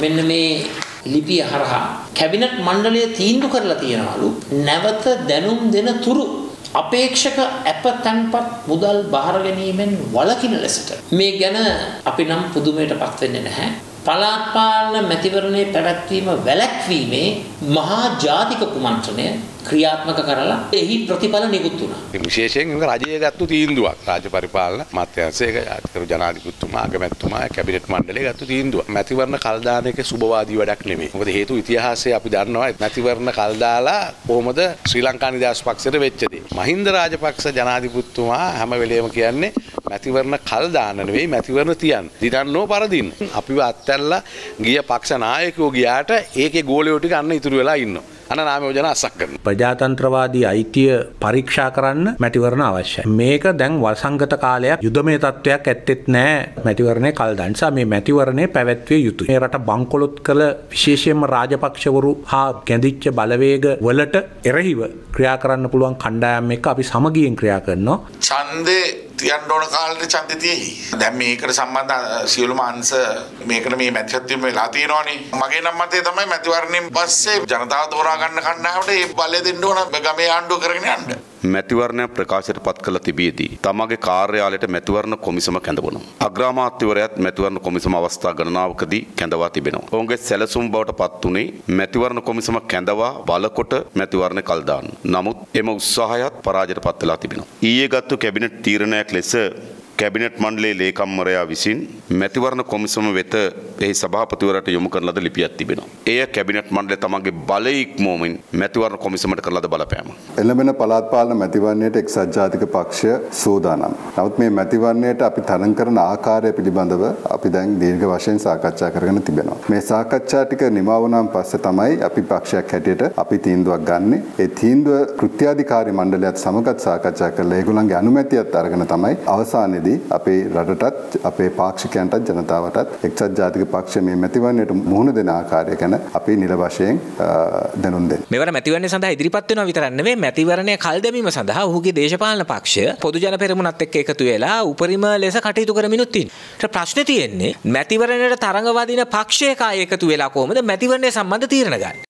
මෙන්න මේ ලිපිය හරහා කැබිනට් මණ්ඩලය තීන්දුව කරලා තියෙනවලු. නැවත දැනුම් දෙන තුරු අපේක්ෂක ඇප තන්පත් මුදල් බාර ගැනීමෙන් වළකින ලෙසට. මේ ගැන අපි නම් පුදුමයටපත් වෙන්නේ නැහැ. පළාත් පාලන මැතිවරණයේ පැවැත්වීම වැළැක්වීමේ මහා ජාතික කුමන්ත්‍රණය ක්‍රියාත්මක කරලා එහි ප්‍රතිඵල නිකුත් වුණා. විශේෂයෙන් ඒක රජයේ ගත්තු තීන්දුවක්. රාජ්‍ය පරිපාලන මාත්‍යාංශයක අධිකරු ජනාධිපතිතුමා අගමැතිතුමා කැබිනට් මණ්ඩලය ගත්තු තීන්දුවක්. මැතිවරණ කල් දාන එක සුබවාදී වැඩක් නෙමෙයි. මොකද හේතු ඉතිහාසයේ අපි දන්නවා මැතිවරණ කල් දාලා කොහොමද ශ්‍රී ලංකා නිදහස් පක්ෂයට වෙච්ච දේ. මහින්ද රාජපක්ෂ ජනාධිපතිතුමා හැම වෙලේම කියන්නේ මැතිවරණ කල් දාන්න නෙවෙයි මැතිවරණ තියන්න. දිනන්නෝ පරදින්න. අපිව අත්හැරලා ගිය පක්ෂ නායකයෝ ගියාට ඒකේ ගෝලයෝ ටික අන්න ඉතුරු වෙලා ඉන්නවා. අන නාම යෝජනා අසක් කරනවා. ප්‍රජාතන්ත්‍රවාදී අයිතිය පරීක්ෂා කරන්න මැතිවරණ අවශ්‍යයි. මේක දැන් වසංගත කාලයක් යුදමය තත්ත්වයක් ඇත්තෙත් නෑ මැතිවරණය කල් දාන්න. නිසා මේ මැතිවරණය පැවැත්විය යුතුයි. මේ රට බංකොලොත් කළ විශේෂයෙන්ම රාජපක්ෂවරු හා ගැඳිච්ච බලවේග වලට එරෙහිව ක්‍රියා කරන්න පුළුවන් කණ්ඩායම් එක්ක අපි සමගියෙන් ක්‍රියා කරනවා. ඡන්දේ තියන්න ඕන කාලේ ඡන්දේ තියෙයි. දැන් මේකට සම්බන්ධ සියලුම අංශ මේකට මේ මැතිවත්වීම වෙලා තියෙනවානේ. මගේ නම් මතය තමයි මැතිවරණයෙන් පස්සේ ජනතාව තෝරා ගන්න කණ්ඩායමට මේ බලය දෙන්න ඕන ගමේ ආණ්ඩුව කරගෙන යන්න. මැතිවරණයක් ප්‍රකාශයට පත් කළ තිබියදී තමගේ කාර්යාලයට මැතිවරණ කොමිසම කැඳවනවා. අග්‍රාමාත්‍යවරයාත් මැතිවරණ කොමිසම අවස්ථා ගණනාවකදී කැඳවා තිබෙනවා. ඔවුන්ගේ සැලසුම් බවට පත් වුණේ මැතිවරණ කොමිසම කැඳවා බලකොට මැතිවරණ කල් දාන්න. නමුත් එම උත්සාහයත් පරාජයට පත් වෙලා තිබෙනවා. ඊයේ ගත්තු කැබිනට් තීරණයක් ලෙස කැබිනට් මණ්ඩලයේ ලේකම්වරයා විසින් මැතිවරණ කොමිසම වෙත එහි සභාපතිවරට යොමු කරන ලද ලිපියක් තිබෙනවා. එය කැබිනට් මණ්ඩලය තමන්ගේ බලය ඉක්මවමින් මැතිවරණ කොමිසමට කරන ලද බලපෑම. එළඹෙන පළාත් පාලන මැතිවරණයට එක්සත් ජාතික පක්ෂය සූදානම්. නමුත් මේ මැතිවරණයට අපි තරම් කරන ආකාරය පිළිබඳව අපි දැන් දීර්ඝ වශයෙන් සාකච්ඡා කරගෙන තිබෙනවා. මේ සාකච්ඡා ටික නිමා වුණාන් පස්සේ තමයි අපි පක්ෂයක් හැටියට අපි තීන්දුවක් ගන්නෙ. ඒ තීන්දුව කෘත්‍යාධිකාරී මණ්ඩලයත් සමගත් සාකච්ඡා කරලා ඒගොල්ලන්ගේ අනුමැතියත් අරගෙන තමයි අවසානයේදී අපේ රටටත් අපේ පාක්ෂිකයන්ටත් ජනතාවටත් එක්සත් ජාතික පක්ෂ මේ මැතිවරණයට මුහුණ දෙන ආකාරය ගැන අපි නිල වශයෙන් දැනුම් දෙන්න. මෙවර මැතිවරණය සඳහා ඉදිරිපත් වෙනවා විතරක් නෙවෙයි මැතිවරණය කල් දැමීම සඳහා ඔහුගේ දේශපාලන පක්ෂ පොදු ජන පෙරමුණත් එක්ක එකතු වෙලා උපරිම ලෙස කටයුතු කරමිනුත් ඉන්නේ. ප්‍රශ්නේ තියෙන්නේ මැතිවරණයට තරඟ වදින පක්ෂයක එකතු වෙලා කොහොමද මැතිවරණය සම්බන්ධ තීරණ ගන්න.